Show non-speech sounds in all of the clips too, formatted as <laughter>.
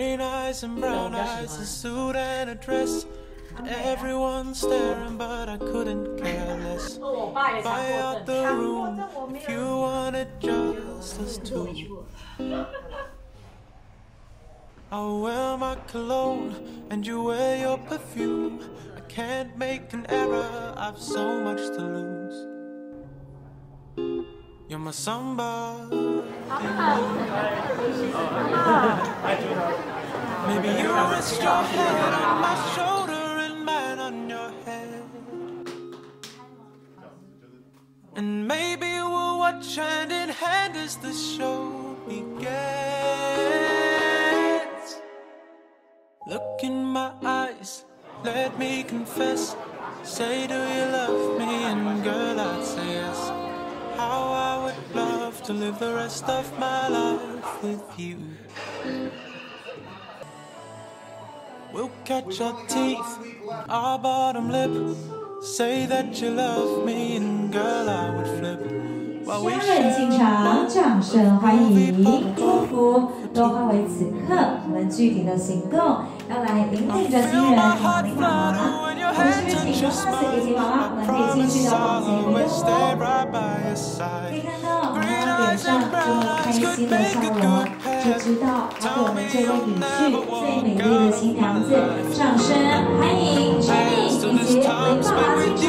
green eyes and brown eyes, a suit and a dress. Everyone staring, but I couldn't care less. <laughs> Buy out the room if you wanted just us two. I wear my cologne and you wear your perfume. I can't make an error, I've so much to lose. You're my somebody. <laughs> Maybe you rest your head on my shoulder and mine on your head. And maybe we'll watch hand in hand as the show begins. Look in my eyes, let me confess. Say, do you love me? And girl, I'd say yes. How I would love to live the rest of my life with you We'll catch our teeth, our bottom lip. Say that you love me, and girl, I would flip. While we 家人进场，掌声欢迎！祝福都化为此刻我们具体的行动，要来引领着新人往领妈妈。我们这边请妈妈以及妈妈们可以进去到房间里面 stay 哦。 right by your 可以 side. 看到妈妈脸上这么开心的笑容，就 知道她对我们这位女婿最美丽的新娘子。掌声欢迎 Jenny 以及林爸爸进场。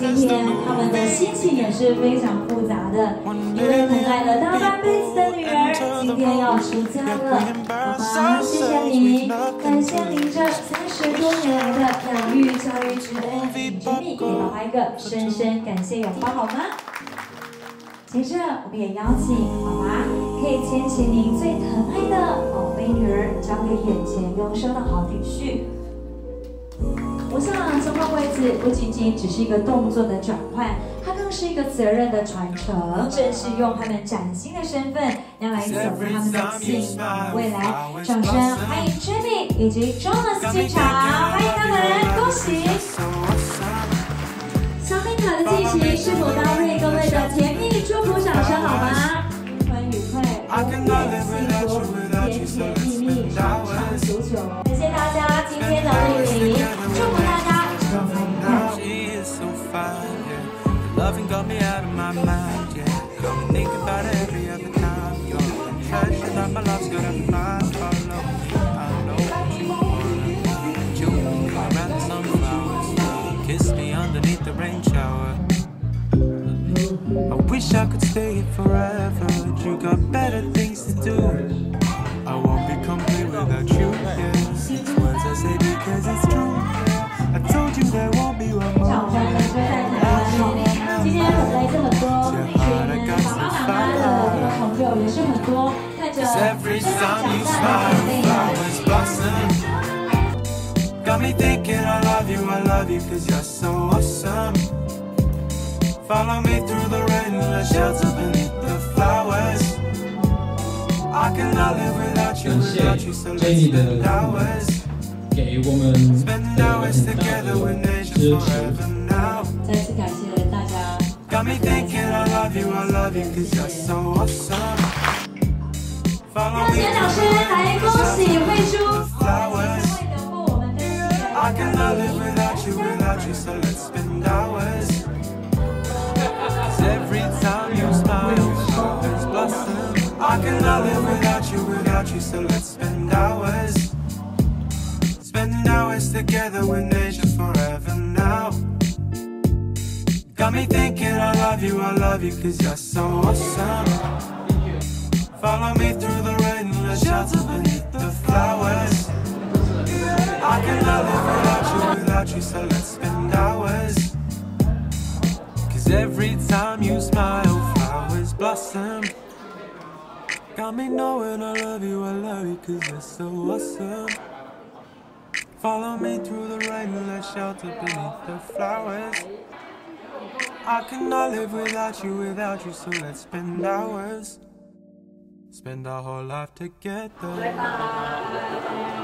今天他们的心情也是非常复杂的，因为疼爱了大半辈子的女儿今天要出嫁了。爸爸，谢谢你，感谢您这三十多年来的养育教育之恩。请 Jenny 给爸爸一个深深感谢拥抱好吗？接着，我们也邀请爸爸可以牵起您最疼爱的宝贝女儿，交给眼前优秀的好女婿。我想，这换位置不仅仅只是一个动作的转换，它更是一个责任的传承。正是用他们崭新的身份，要来守护他们的幸福未来。掌声欢迎 Jenny 以及 Jonas 进场，欢迎他们，my mind, yeah. Got me thinking about it every other time. You're the treasure that my love's gonna find. Follow, I know you wanna. You around the sunflowers, kiss me underneath the rain shower. I wish I could stay here forever. but You got better things to do. I won't be complete without you. love you, I love you, cause you're so awesome. Follow me through the rain, let's shelter beneath the flowers. I cannot live without you, 感谢 without you, so let's Jenny 的 spend hours. 给我们 Spend 的 hours 很大 together 的 with 支 nature 持。 forever now. 再次感谢大家。 Got me thinking I love you, I love you, cause you're so awesome. Follow 热 me 情掌 through 声 the rain, 来恭 let's 喜 shelter 慧 beneath 珠 the flowers. 会留过我们的 I cannot live without you, without you, so let's spend hours. Cause every time you smile, flowers blossom. I cannot live without you, without you, so let's spend hours. Spending hours together with nature forever now. Got me thinking I love you, I love you, cause you're so awesome. Follow me through the rain, let's shelter beneath the flowers. I cannot live without you, without you, so let's spend hours. Cause every time you smile, flowers blossom. Got me knowing I love you, I love you, cause you're so awesome. Follow me through the rain, let's shelter beneath the flowers. I cannot live without you, without you, so let's spend hours. Spend our whole life together. Bye -bye.